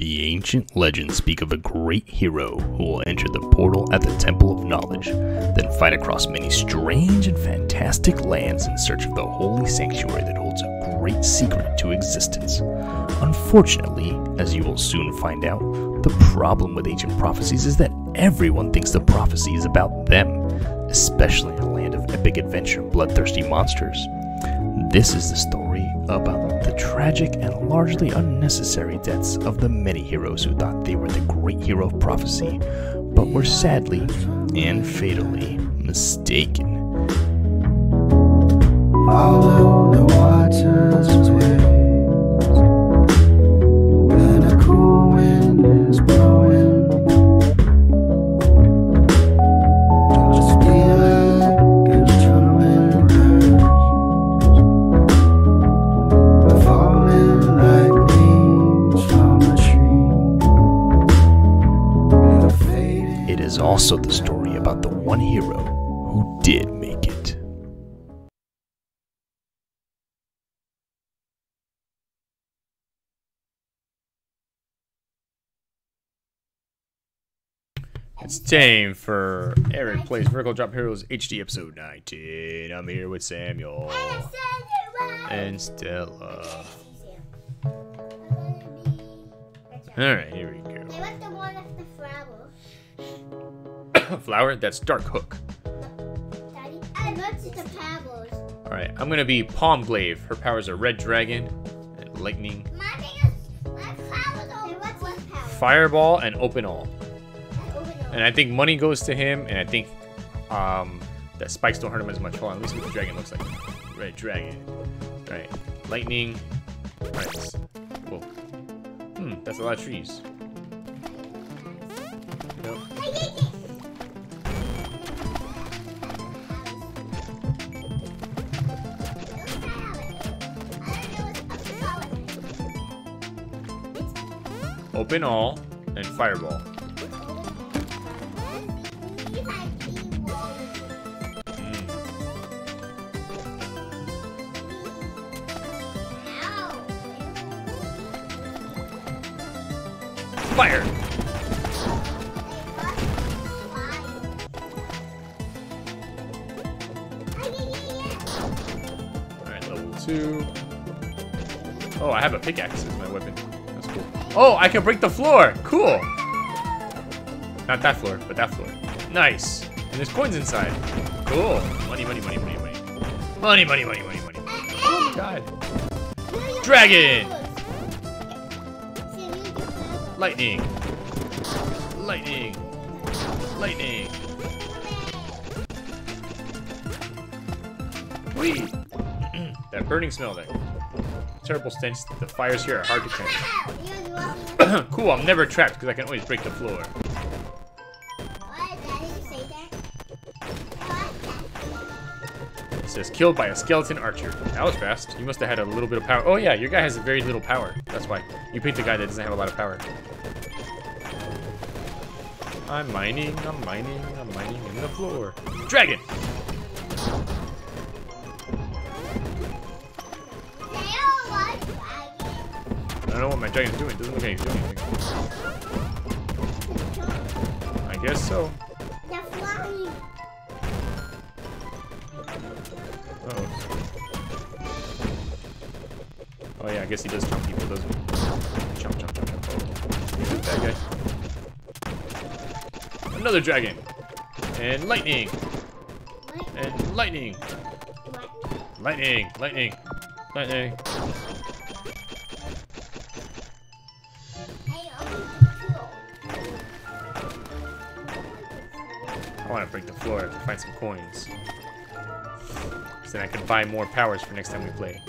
The ancient legends speak of a great hero who will enter the portal at the Temple of Knowledge, then fight across many strange and fantastic lands in search of the holy sanctuary that holds a great secret to existence. Unfortunately, as you will soon find out, the problem with ancient prophecies is that everyone thinks the prophecy is about them, especially in a land of epic adventure and bloodthirsty monsters. This is the story about the tragic and largely unnecessary deaths of the many heroes who thought they were the great hero of prophecy, but were sadly and fatally mistaken. Follow the water's It's time for Eric Plays Vertical Drop Heroes HD episode 19. I'm here with Samuel and Stella. Alright, here we go. What's the one of the flowers? Flower, that's Dark Hook. Daddy? I looked at the pebbles. Alright, I'm gonna be Palm Glaive. Her powers are Red Dragon, and Lightning, My thing is, my flowers are what's what power? Fireball, and Open All. And I think money goes to him, and I think um, that spikes don't hurt him as much. Hold on, let me see what the dragon looks like. Right, dragon. Right. Lightning. Right. Whoa. Hmm, that's a lot of trees. Open all and fireball. Fire! Alright, level two. Oh, I have a pickaxe as my weapon. That's cool. Oh, I can break the floor! Cool! Not that floor, but that floor. Nice! And there's coins inside. Cool. Money, money, money, money, money. Money, money, money, money, money. Oh my god. Dragon! Lightning! Lightning! Lightning! Whee! that burning smell, that terrible stench. The fires here are hard to quench. cool, I'm never trapped because I can always break the floor. It says killed by a skeleton archer. That was fast. You must have had a little bit of power. Oh yeah, your guy has very little power. That's why. You picked a guy that doesn't have a lot of power. I'm mining, I'm mining, I'm mining in the floor. Dragon! I don't know what my dragon's doing. It doesn't look like he's doing anything. I guess so. Uh oh. Oh yeah, I guess he does chomp people, Another dragon. And lightning. And lightning. Lightning. Lightning. Lightning. I want to break the floor to find some coins. So then I can buy more powers for next time we play.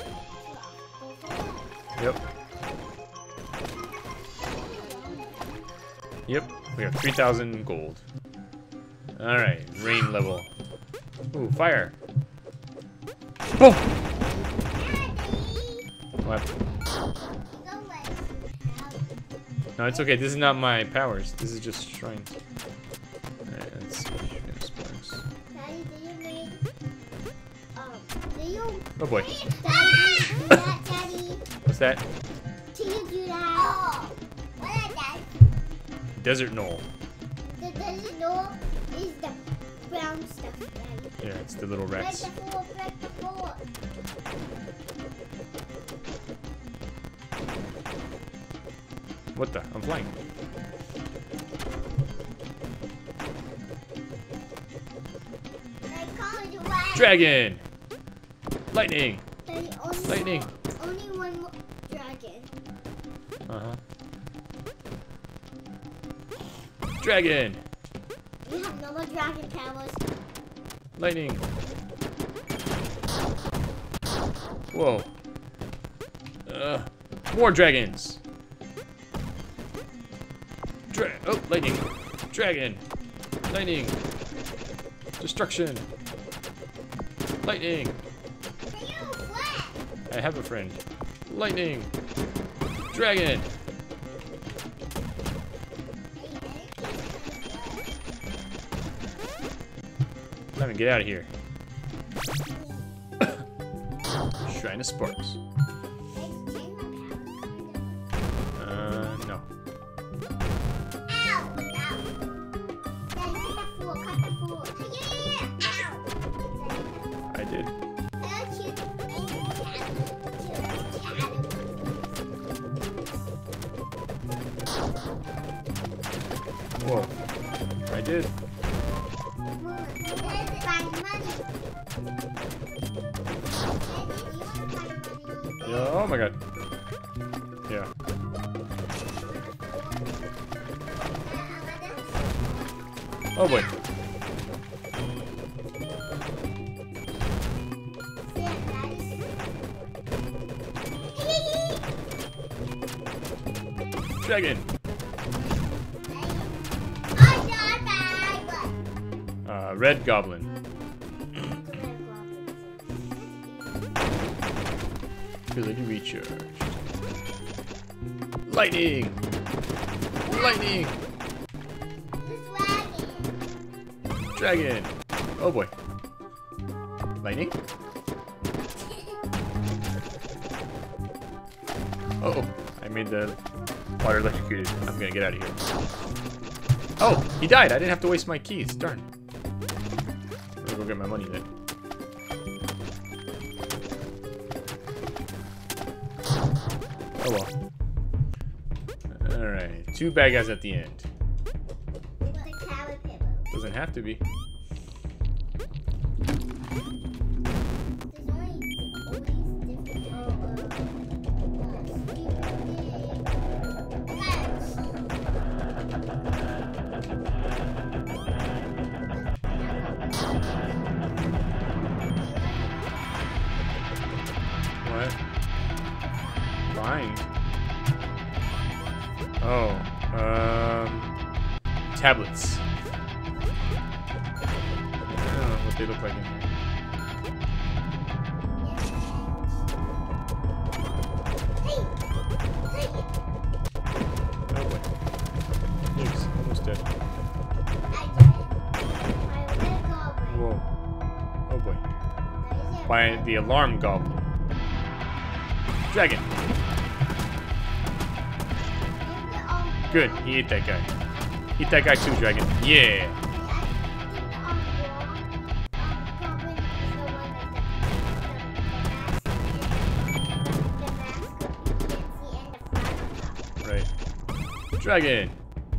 Yep. Yep, we have 3,000 gold. Alright, rain level. Ooh, fire. Boom! What? No, it's okay. This is not my powers. This is just shrines. Alright, let's see. Sparks. Oh boy. What's that? Desert Knoll. The desert knoll is the brown stuff. Yeah, it's the little rats. the the. What the? I'm flying. They call it a rat. Dragon! Lightning! Dragon! You have no more dragon powers. Lightning! Whoa. Uh, more dragons! Dra- oh, lightning! Dragon! Lightning! Destruction! Lightning! I have a friend. Lightning! Dragon! Simon, get out of here. Shrine of Sparks. Uh, no. I did. Whoa. I did. Oh boy. Dragon! Uh, Red Goblin. Ability recharge. Lightning! Lightning! Dragon! Oh boy. Lightning? Uh oh, I made the water electrocuted. I'm gonna get out of here. Oh, he died. I didn't have to waste my keys. Darn. I'm gonna go get my money then. Oh well. Alright, two bad guys at the end. Have to be. Oh, um, tablets. The alarm goblin. Dragon. Good. He ate that guy. Eat that guy too, dragon. Yeah. Right. Dragon.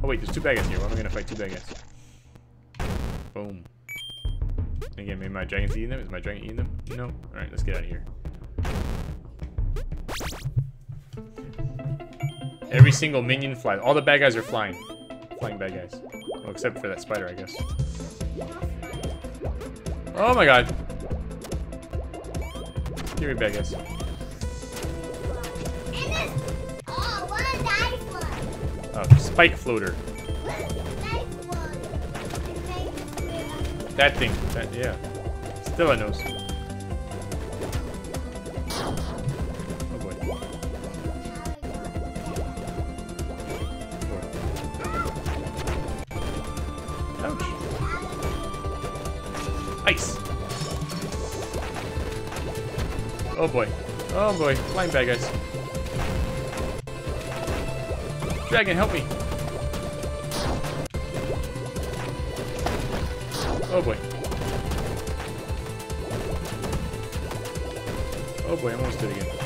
Oh wait, there's two bad guys here. Why am I gonna fight two bad guys? Boom. Again, maybe my dragon's eating them. Is my dragon eating them? No. Let's get out of here. Every single minion flies. All the bad guys are flying. Flying bad guys. Well, except for that spider, I guess. Oh my god. Give me bad guys. Oh, spike floater. That thing. That yeah. Still a nose. Oh boy. Oh boy. Flying bad guys. Dragon, help me. Oh boy. Oh boy, I almost did it again.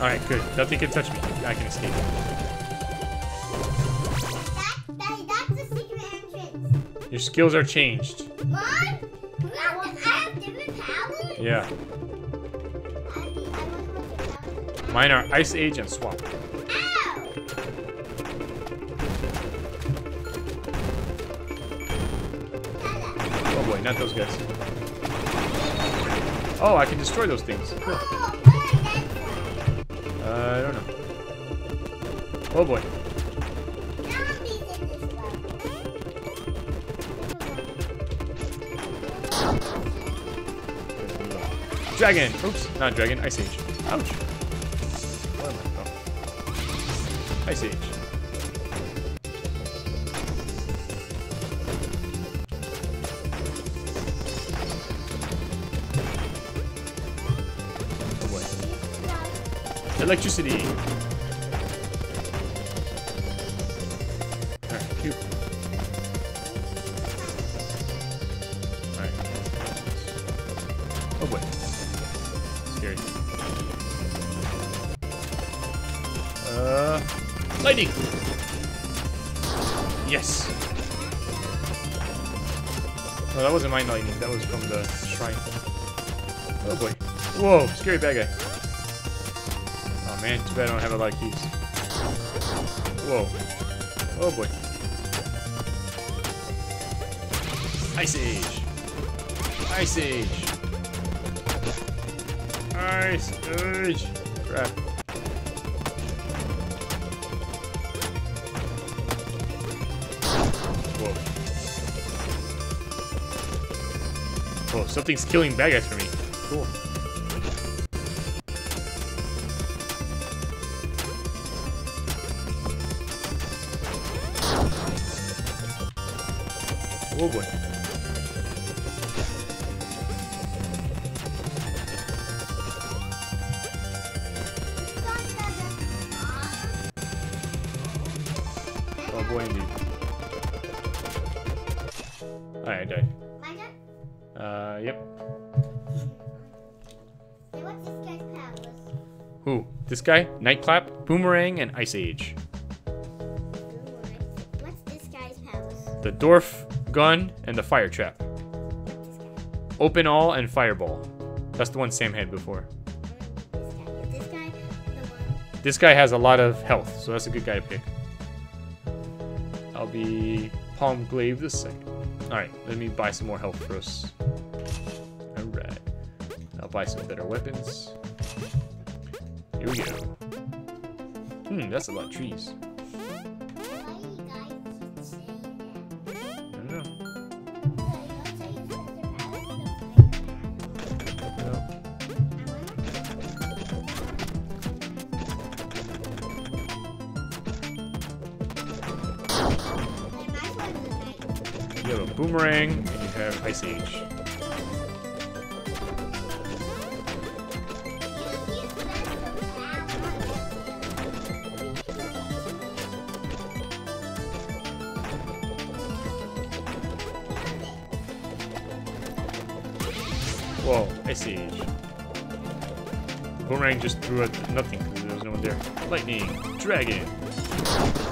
Alright, good. Nothing can touch me. I can escape. That, that, Your skills are changed. Are. Mine are Ice Age and Swap. Ow! Oh boy, not those guys. Oh, I can destroy those things. Cool. Uh, I don't know. Oh boy. Dragon! Oops, not dragon, Ice Age. Ouch. Where am I? Oh. Ice Age. Electricity! Yes. No, that wasn't my lightning. That was from the shrine. Oh boy. Whoa, scary bad guy. Oh man, too bad I don't have a lot of keys. Whoa. Oh boy. Ice Age. Ice Age. Ice Age. Crap. Something's killing bad guys for me. Cool. Oh boy. Oh boy indeed. Alright, I died. Uh, yep. What's this guy's powers? Who? This guy? Nightclap, Boomerang, and Ice Age. What's this guy's powers? The Dwarf Gun and the Fire Trap. Open All and Fireball. That's the one Sam had before. This guy. This guy the one? This guy has a lot of health, so that's a good guy to pick. I'll be Palm Glaive this second. Alright, let me buy some more health for us. Alright. I'll buy some better weapons. Here we go. Hmm, that's a lot of trees. Boomerang and you have Ice Age. Whoa, Ice Age. Boomerang just threw at nothing because there was no one there. Lightning, Dragon.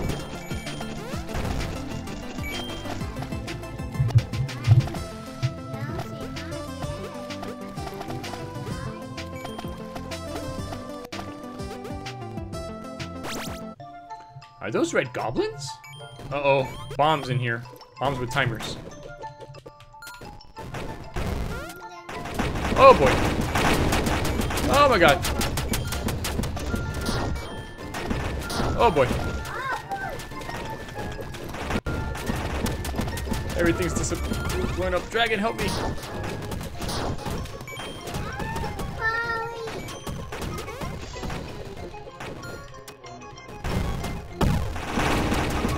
Are those red goblins? Uh-oh, bombs in here. Bombs with timers. Oh boy. Oh my god. Oh boy. Everything's dis going up. Dragon, help me.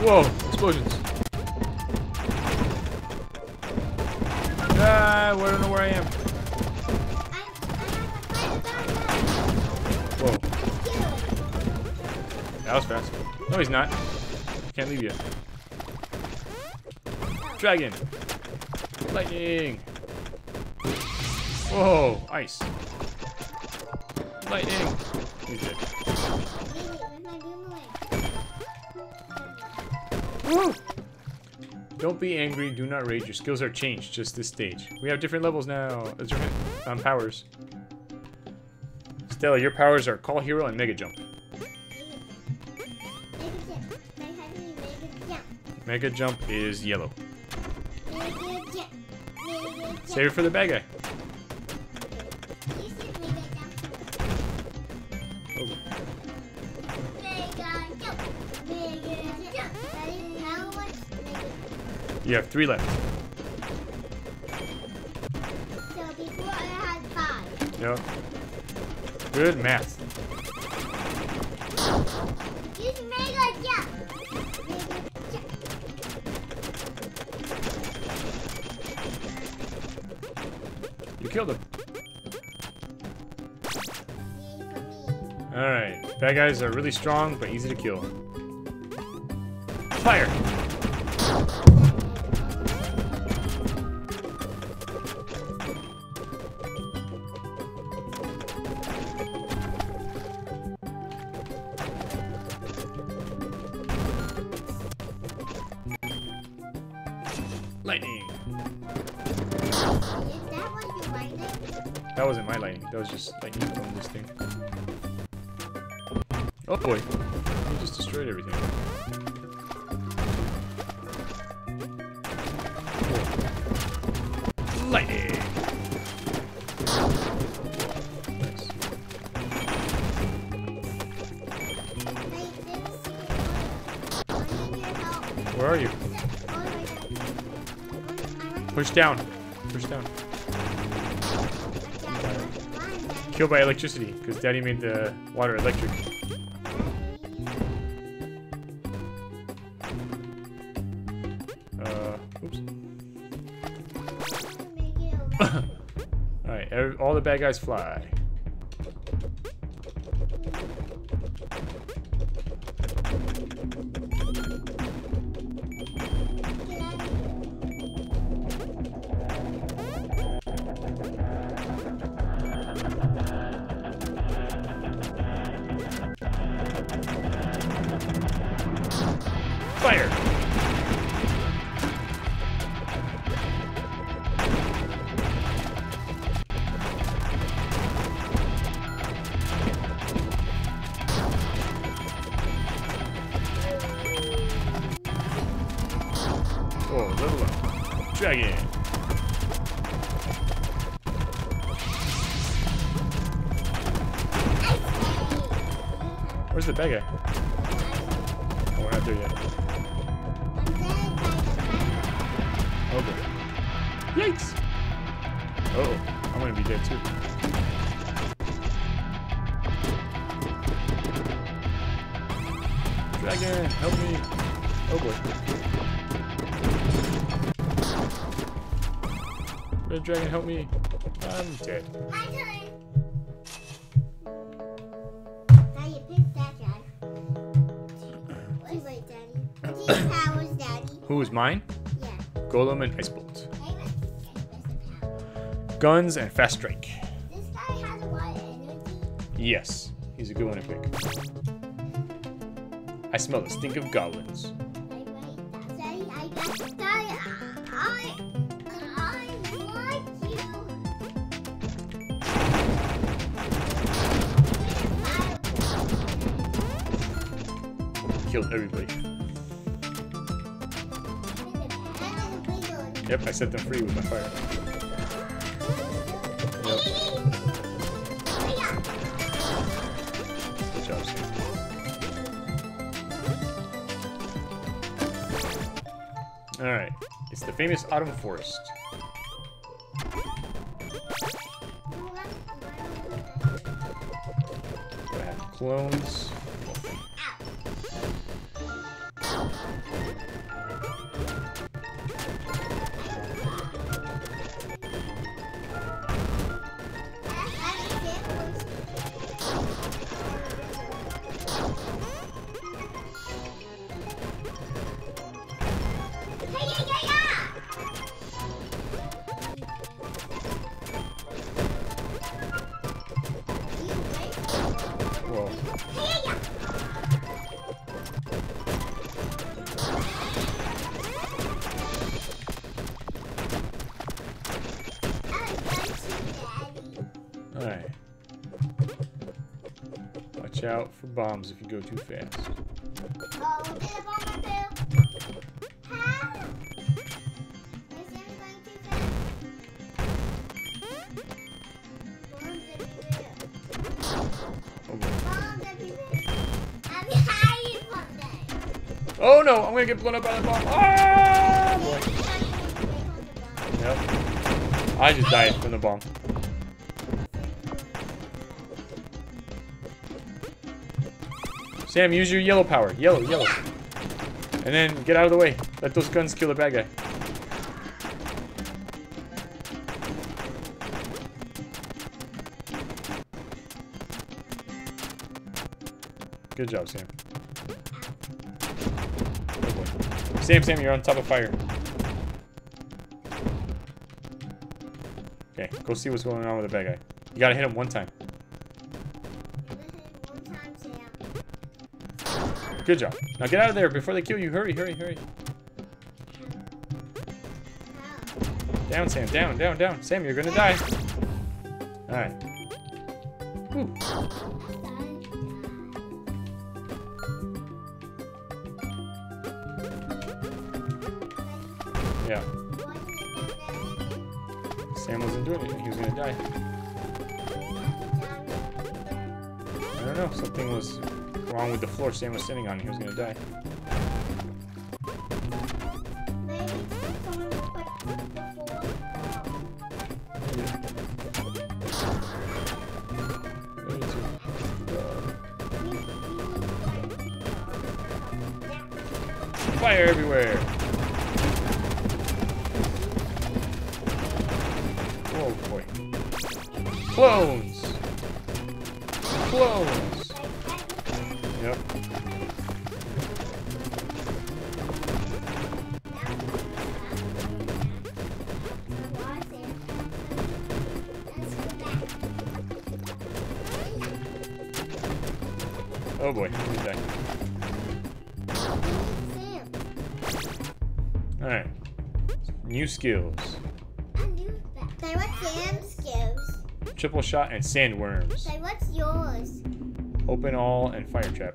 Whoa, explosions. Ah, I don't know where I am. Whoa. That was fast. No, he's not. Can't leave yet. Dragon. Lightning. Whoa, ice. Lightning. Don't be angry, do not rage. Your skills are changed, just this stage. We have different levels now. Different um, powers. Stella, your powers are Call Hero and Mega Jump. Mega jump. My husband mega jump. Mega Jump is yellow. Mega jump. Mega jump. Save it for the bad guy. You have three left. So before I had five. Yep. Good math. Use mega jump. Jump. You killed him. Yay for me. Alright. Bad guys are really strong, but easy to kill. Fire! Was just lightning from this thing. Oh boy. He just destroyed everything. Lightning! I. Where are you? I Push down. Push down. Killed by electricity, because Daddy made the water electric. Uh, oops. Make it over. Alright, all the bad guys fly. Help me! I'm dead. Now you pick that guy. Wait, wait, Daddy. These powers, Daddy. Who is mine? Yeah. Golem and Ice Bolt. Hey, let's get this power. Guns and Fast Strike. This guy has a lot of energy. Yes, he's a good one to pick. I smell the stink of goblins. Wait, wait. That's Daddy. I got the ah, ah. Killed everybody. Yep, I set them free with my fire. Good job. Alright, it's the famous Autumn Forest. I have clones. Bombs if you go too fast. Oh, a. Oh, no! I'm gonna get blown up by the bomb. Ah! Boy. Yep. I just died from the bomb. Sam, use your yellow power. Yellow, yellow. And then get out of the way. Let those guns kill the bad guy. Good job, Sam. Sam, Sam, you're on top of fire. Okay, go see what's going on with the bad guy. You gotta hit him one time. Good job. Now get out of there before they kill you. Hurry, hurry, hurry. Down, Sam. Down, down, down. Sam, you're gonna die. Alright. Sam was sitting on. He was gonna die. Fire everywhere. Oh boy. Clones. Skills. Say what's Sam's skills? Triple shot and sandworms. Say what's yours? Open all and fire trap.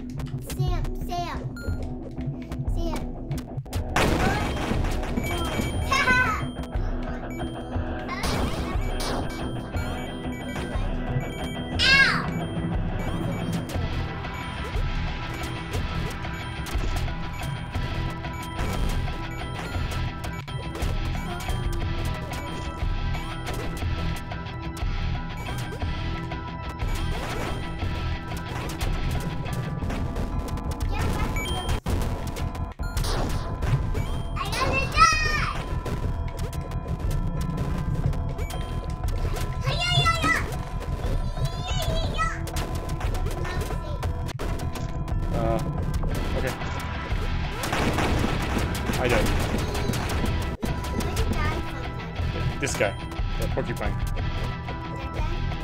This guy. The porcupine.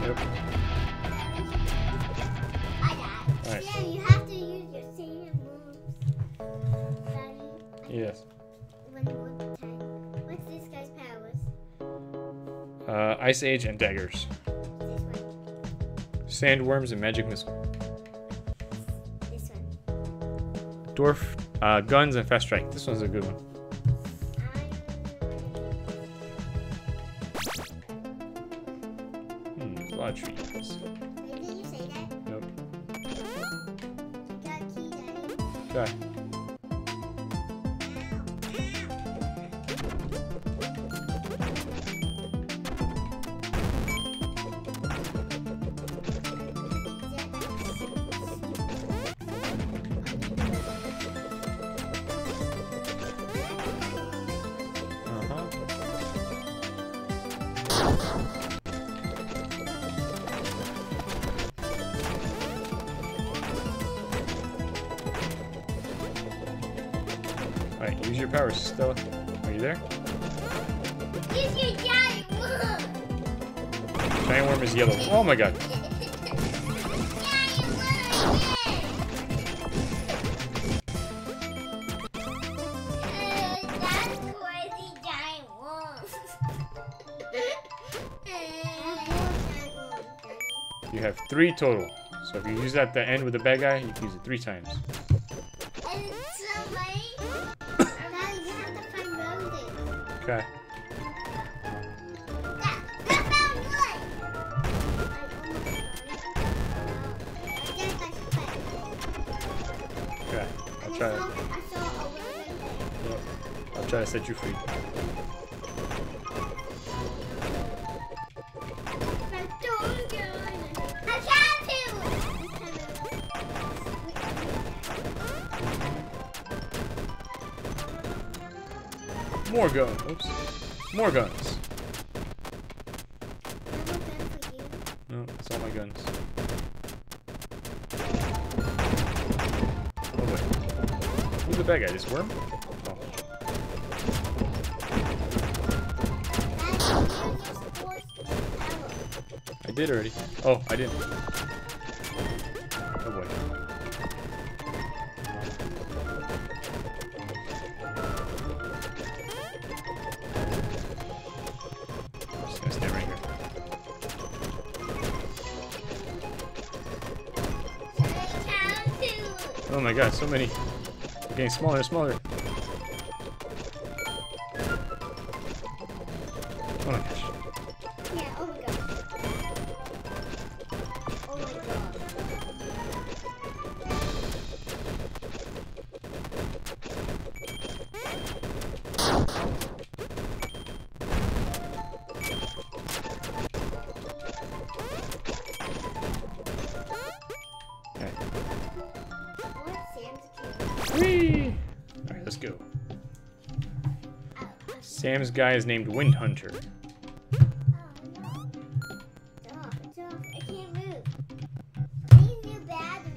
Yep. Alright. Yeah, you have to use your same moves. Daddy, Yes. one more time. What's this guy's powers? Uh, Ice Age and daggers. This one. Sandworms and magic missile. This one. Dwarf, uh, guns and fast strike. This one's a good one. You have three total. So if you use that at the end with the bad guy, you can use it three times. Okay. Okay. I'll try. I'll try to set you free. More guns. No, that's all my guns. Oh wait. Who's the bad guy? This worm? Oh. I did already. Oh, I didn't. So many. They're getting smaller and smaller. Oh my gosh. Sam's guy is named Wind Hunter.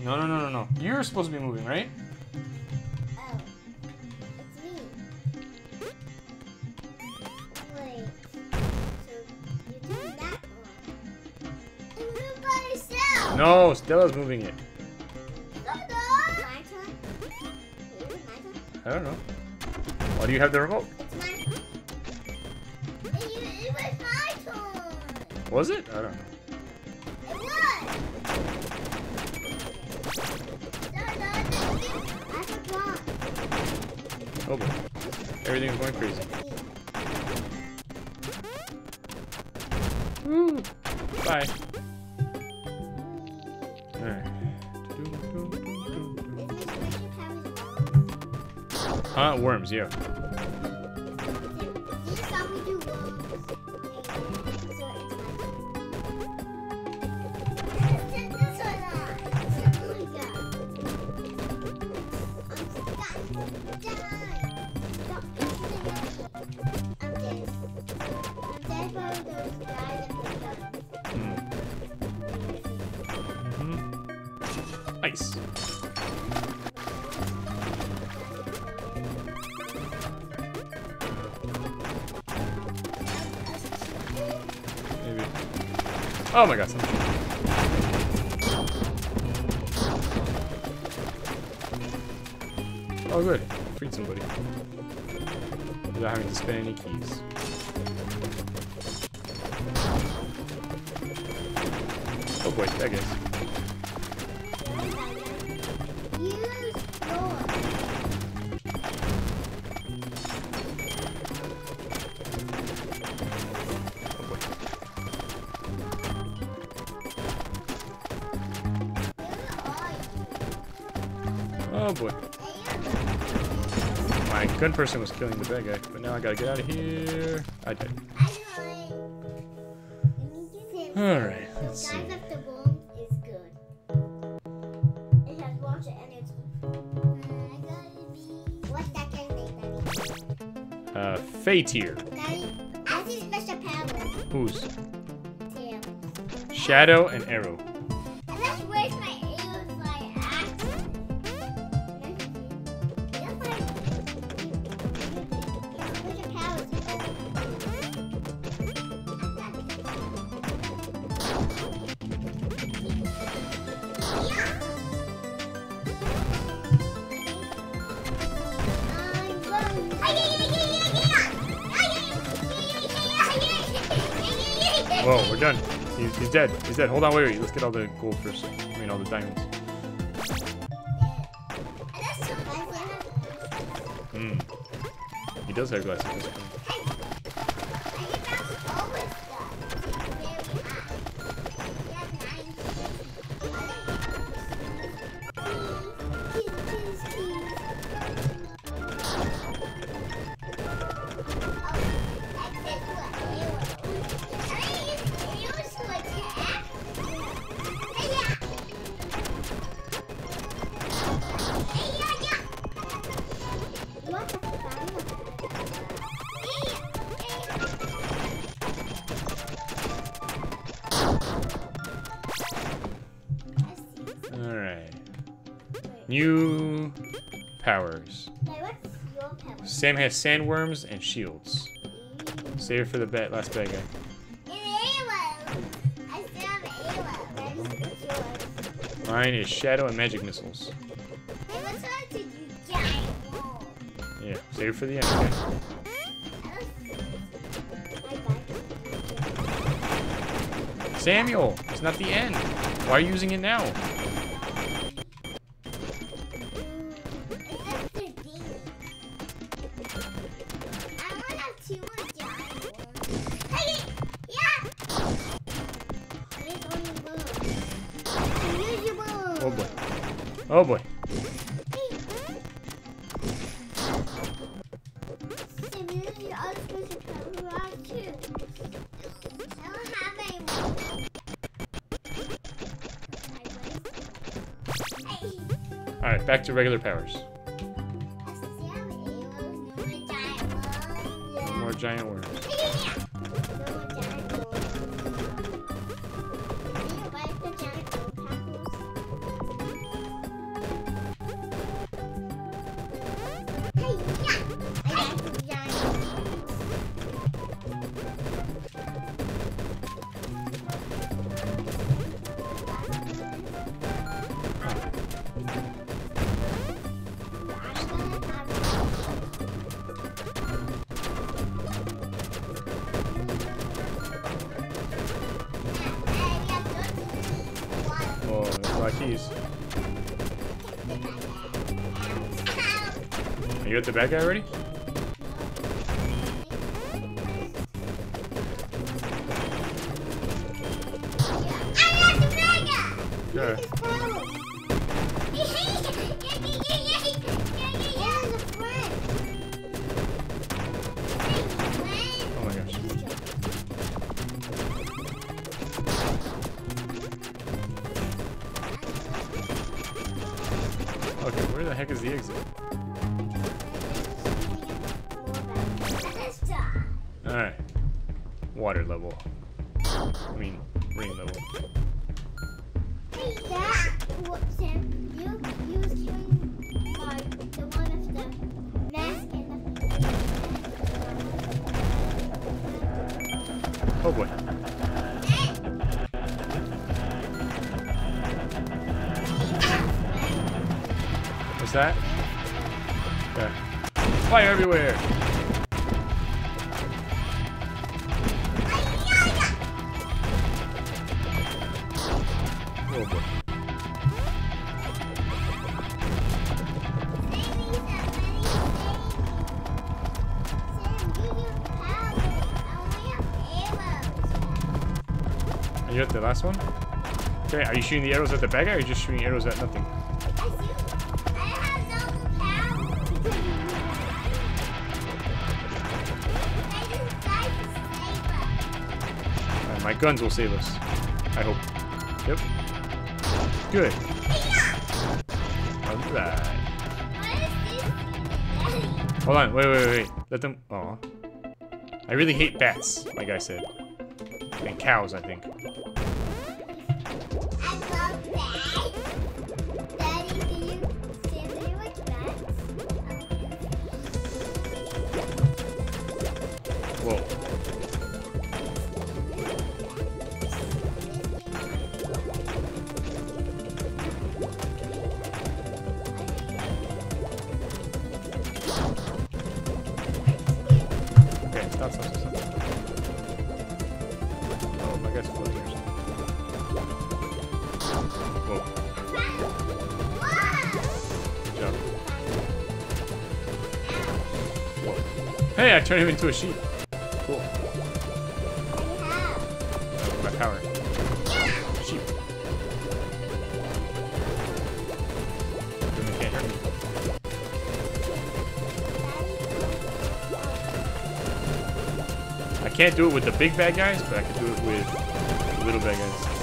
no. No, no, no, no. You're supposed to be moving, right? Oh. No, Stella's moving it. I don't know. Why do you have the remote? Was it? I don't know. Oh boy. Everything's going crazy. Woo! Bye. Alright. Huh? Worms, yeah. Oh my something. Oh good. Freed somebody. Without having to spend any keys. Oh boy, that guess. Person was killing the bad guy, but now I gotta get out of here. I died. Alright, let's see. Guys of the Bones is good. It has lots of energy. What's that guy's name, Daddy? Uh, Fatir. I see special power. Who's? Shadow and Arrow. Done. He's, he's dead. He's dead. Hold on, wait, wait. Let's get all the gold first. I mean, all the diamonds. Hmm. He does have glasses. Sam has sandworms and shields. Save it for the bat, last bad guy. Mine is shadow and magic missiles. Yeah, save it for the end. Samuel, it's not the end. Why are you using it now? Oh boy. Alright, back to regular powers. Are you at the bad guy already? everywhere! Oh boy. You at the last one? Okay, are you shooting the arrows at the guy or are you just shooting arrows at nothing? Guns will save us. I hope. Yep. Good. Alright. Hold on, wait, wait, wait. Let them. Aw. I really hate bats, like I said. And cows, I think. Turned him into a sheep. Cool. My power. Sheep. Then they can't hurt me. I can't do it with the big bad guys, but I can do it with the little bad guys.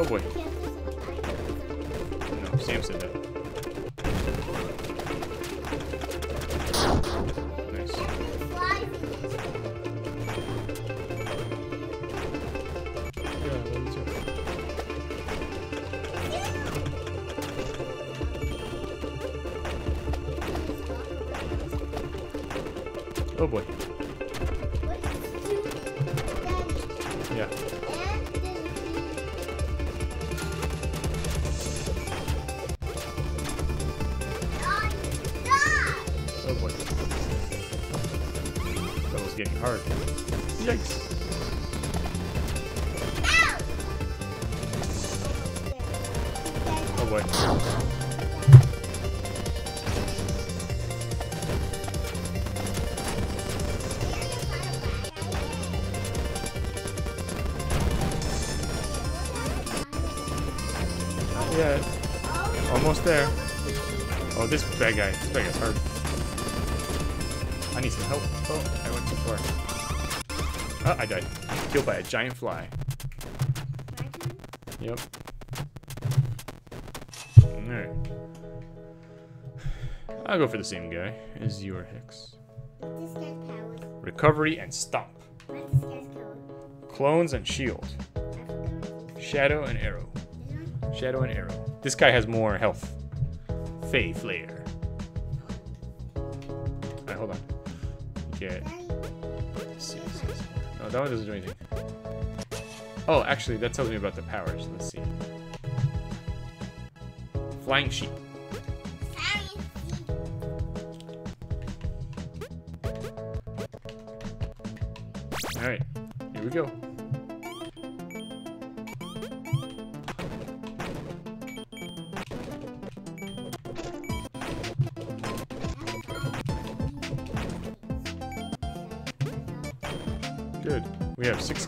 Oh boy. No, Sam said. Nice. Yeah, me too. Oh boy. Almost there. Oh, this bad guy. This bad guy's hard. I need some help. Oh, I went too far. Oh, I died. Killed by a giant fly. Yep. Alright. I'll go for the same guy as your Hex. Recovery and Stomp. Clones and Shield. Shadow and Arrow. Shadow and Arrow. This guy has more health. Fey Flare. Alright, hold on. Get. let's see. No, that one doesn't do anything. Oh, actually, that tells me about the powers. Let's see. Flying Sheep. Alright, here we go.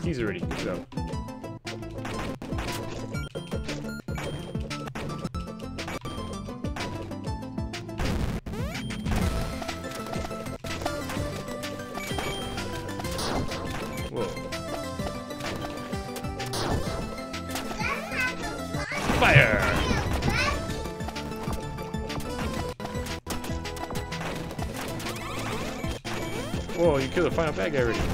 Job. Whoa. Fire! Whoa, you killed the final bad guy already.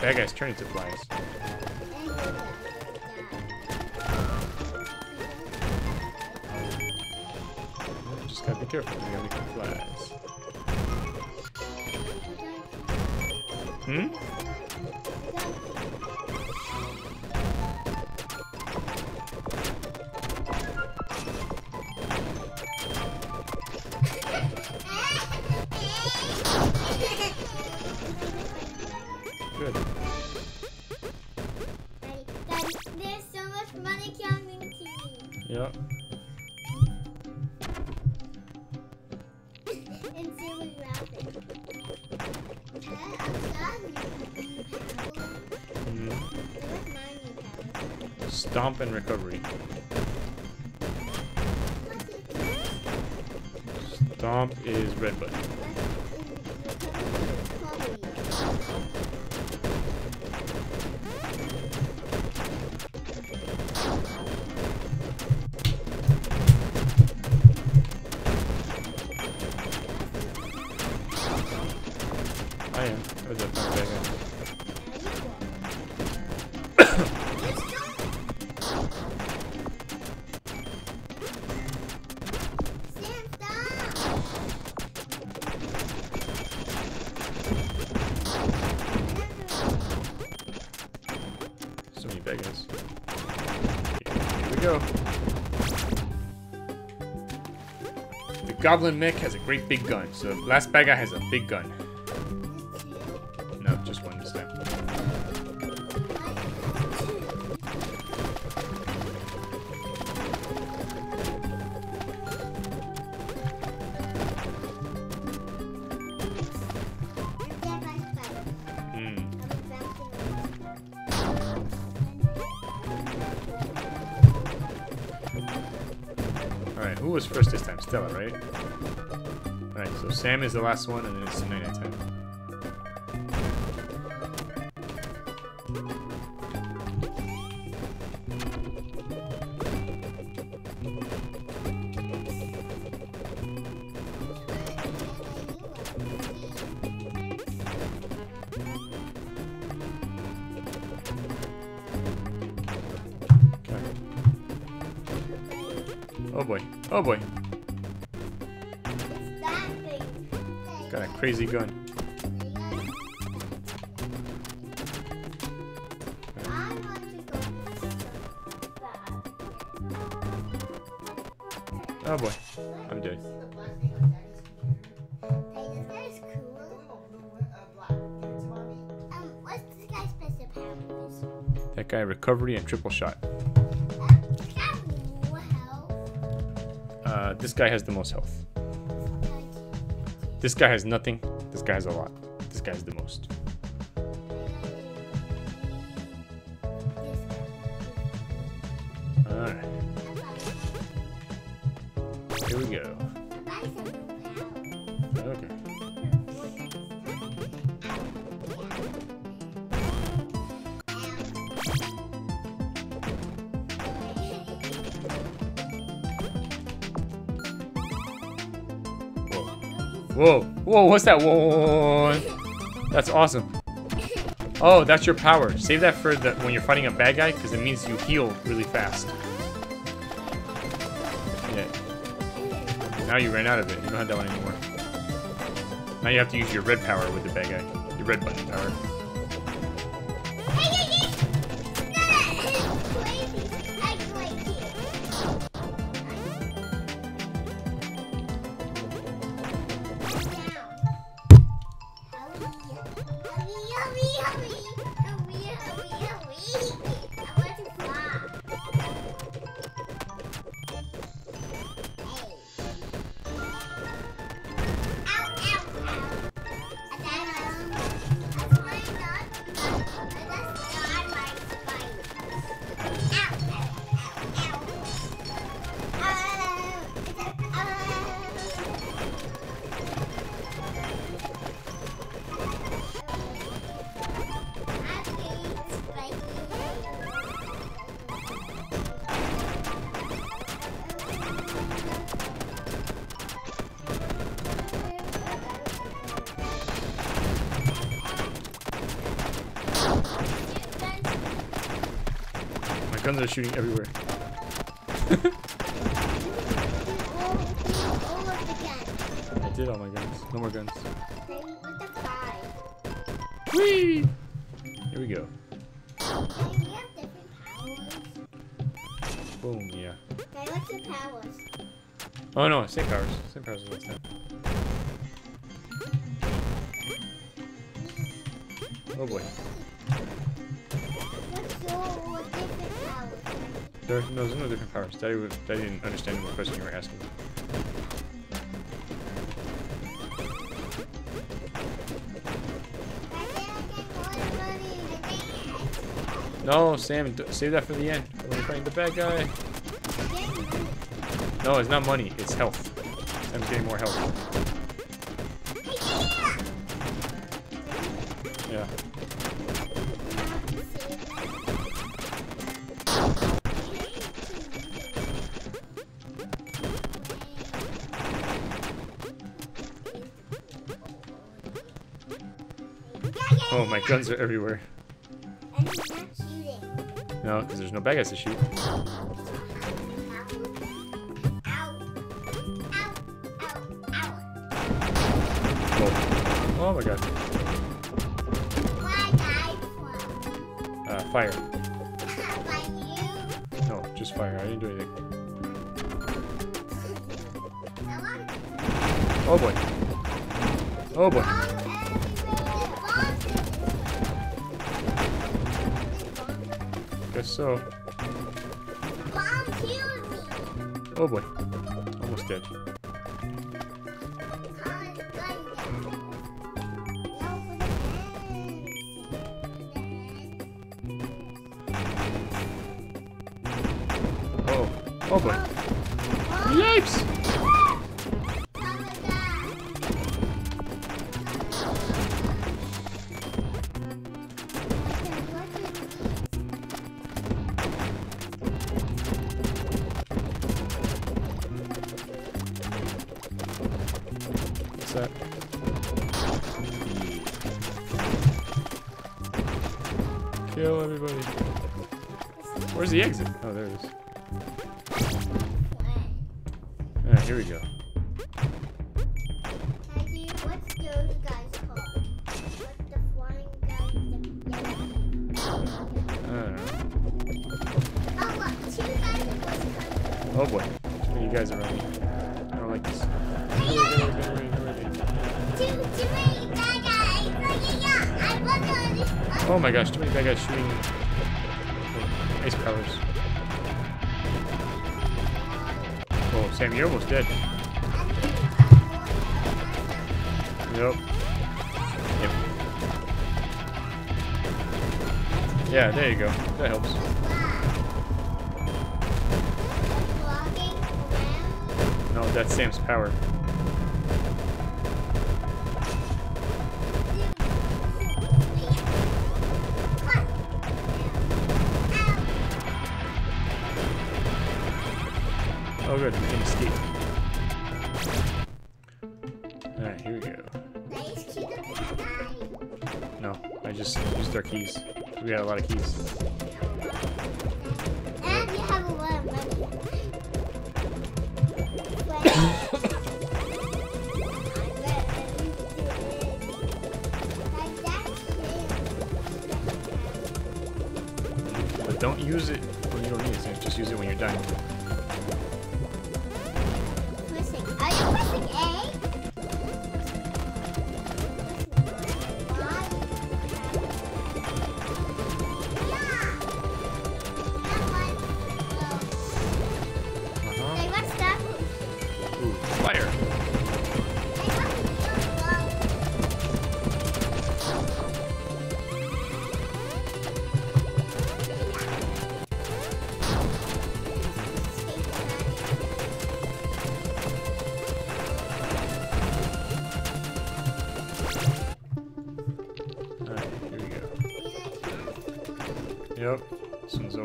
Bad guys turning to flies. Just gotta be careful. You gotta become flies. Hmm? Stomp and recovery. Guys. Here we go. The goblin mech has a great big gun. So the last bad guy has a big gun. Sam is the last one, and then it's tonight at 10. Crazy gun. Oh boy. I'm dead. That guy recovery and triple shot. Uh, this guy has the most health. This guy has nothing. This guy has a lot. This guy has the most. Whoa. What's that? Whoa. That's awesome. Oh, that's your power. Save that for the when you're fighting a bad guy, because it means you heal really fast. Yeah. Now you ran out of it. You don't have that one anymore. Now you have to use your red power with the bad guy. Your red button power. Guns are shooting everywhere. I did all my guns. No more guns. Whee! Here we go. Boom, yeah. Oh no, same powers. Same powers as last time. Daddy, Daddy didn't understand what question you were asking. No, Sam, save that for the end. You're fighting the bad guy. No, it's not money. It's health. Sam's getting more health. Guns are everywhere. No, because there's no bad guys to shoot. Oh, oh my god. Uh, fire. No, just fire. I didn't do anything. Oh boy. Oh boy. Guess so. Me. Oh boy. Almost dead. I wasn't on this. Oh my gosh, too many bad guys shooting like, ice powers. Oh, Sam, you're almost dead. Yep. Yep. Yeah, there you go. That helps. That's Sam's power. Oh good, we can escape. Alright, here we go. No, I just used our keys. We got a lot of keys.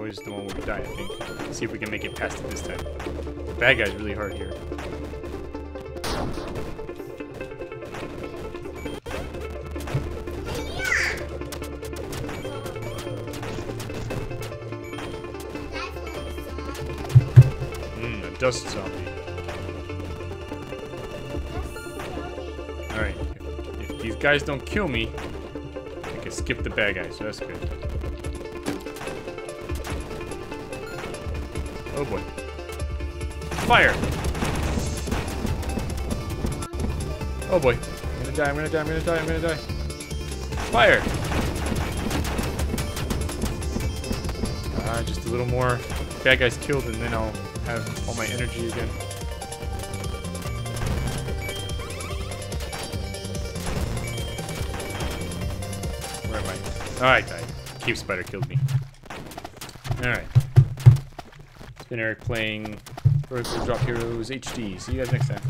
The one where we die, I think. Let's see if we can make it past it this time. The bad guy's really hard here. Mmm, a dust zombie. Alright. If these guys don't kill me, I can skip the bad guys, so that's good. Oh boy. Fire! Oh boy. I'm gonna die, I'm gonna die, I'm gonna die, I'm gonna die. Fire! Uh, just a little more bad guys killed and then I'll have all my energy again. Where am I? Oh, I. Cave spider killed me. Alright. It's been Eric playing for Drop Heroes HD. See you guys next time.